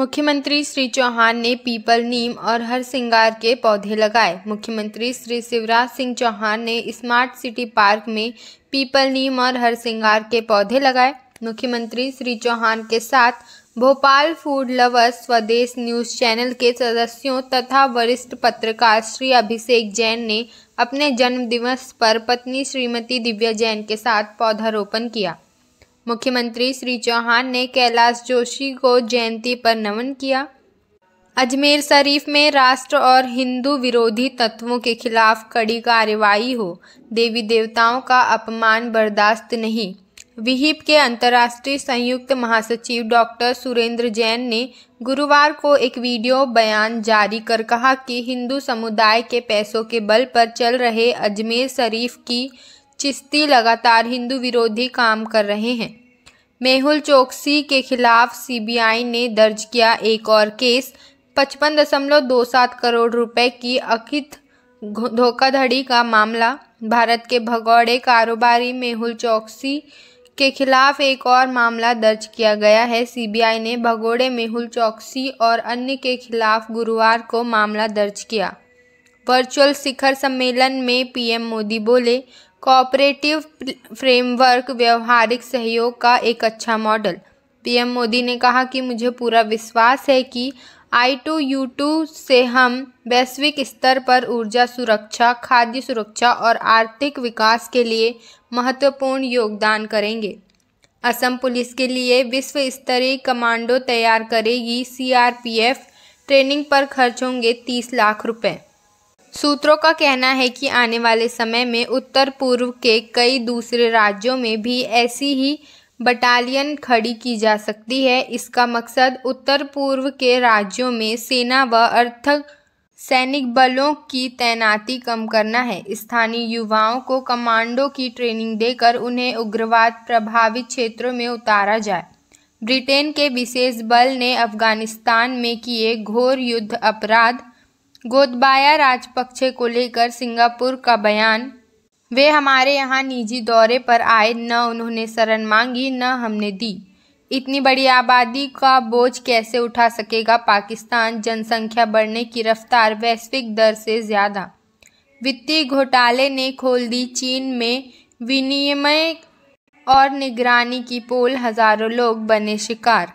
मुख्यमंत्री श्री चौहान ने पीपल नीम और हर सिंगार के पौधे लगाए। मुख्यमंत्री श्री शिवराज सिंह चौहान ने स्मार्ट सिटी पार्क में पीपल नीम और हर सिंगार के पौधे लगाए। मुख्यमंत्री श्री चौहान के साथ Bhopal food lovers Swadesh news channel के सदस्यों तथा वरिष्ठ पत्रकार श्री अभिषेक जैन ने अपने जन्मदिवस पर पत्नी श्रीमती दिव्या जैन के साथ पौधारोपण किया। मुख्यमंत्री श्री चौहान ने कैलाश जोशी को जयंती पर नमन किया। अजमेर शरीफ में राष्ट्र और हिंदू विरोधी तत्वों के खिलाफ कड़ी कार्रवाई हो। देवी देवताओं का अपमान बर्दाश्त नहीं। विहिप के अंतर्राष्ट्रीय संयुक्त महासचिव डॉक्टर सुरेंद्र जैन ने गुरुवार को एक वीडियो बयान जारी कर कहा कि हिंदू समुदाय के पैसों के बल पर चल रहे अजमेर शरीफ की चिश्ती लगातार हिंदू विरोधी काम कर रहे हैं। मेहुल चौकसी के खिलाफ सीबीआई ने दर्ज किया एक और केस, पचपन दशमलव दो सात करोड़ रुपए की अकित धोखाधड़ी का मामला। भारत के भगौड़े कारोबारी मेहुल चौकसी के खिलाफ एक और मामला दर्ज किया गया है। सीबीआई ने भगोड़े मेहुल चौकसी और अन्य के खिलाफ गुरुवार को मामला दर्ज किया। वर्चुअल शिखर सम्मेलन में पीएम मोदी बोले कोऑपरेटिव फ्रेमवर्क व्यवहारिक सहयोग का एक अच्छा मॉडल। पीएम मोदी ने कहा कि मुझे पूरा विश्वास है कि आई टू यू टू से हम वैश्विक स्तर पर ऊर्जा सुरक्षा, खाद्य सुरक्षा और आर्थिक विकास के लिए महत्वपूर्ण योगदान करेंगे। असम पुलिस के लिए विश्व स्तरीय कमांडो तैयार करेगी सीआरपीएफ। ट्रेनिंग पर खर्च होंगे तीस लाख रुपए। सूत्रों का कहना है कि आने वाले समय में उत्तर पूर्व के कई दूसरे राज्यों में भी ऐसी ही बटालियन खड़ी की जा सकती है। इसका मकसद उत्तर पूर्व के राज्यों में सेना व अर्थ सैनिक बलों की तैनाती कम करना है। स्थानीय युवाओं को कमांडो की ट्रेनिंग देकर उन्हें उग्रवाद प्रभावित क्षेत्रों में उतारा जाए। ब्रिटेन के विशेष बल ने अफ़गानिस्तान में किए घोर युद्ध अपराध गोदबाया राजपक्षे को लेकर सिंगापुर का बयान, वे हमारे यहाँ निजी दौरे पर आए, न उन्होंने शरण मांगी, न हमने दी। इतनी बड़ी आबादी का बोझ कैसे उठा सकेगा पाकिस्तान? जनसंख्या बढ़ने की रफ्तार वैश्विक दर से ज़्यादा। वित्तीय घोटाले ने खोल दी चीन में विनिमय और निगरानी की पोल, हज़ारों लोग बने शिकार।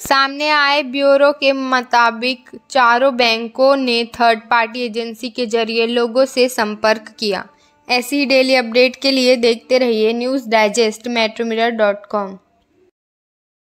सामने आए ब्यूरो के मुताबिक चारों बैंकों ने थर्ड पार्टी एजेंसी के ज़रिए लोगों से संपर्क किया। ऐसी डेली अपडेट के लिए देखते रहिए news digest metro mirror dot com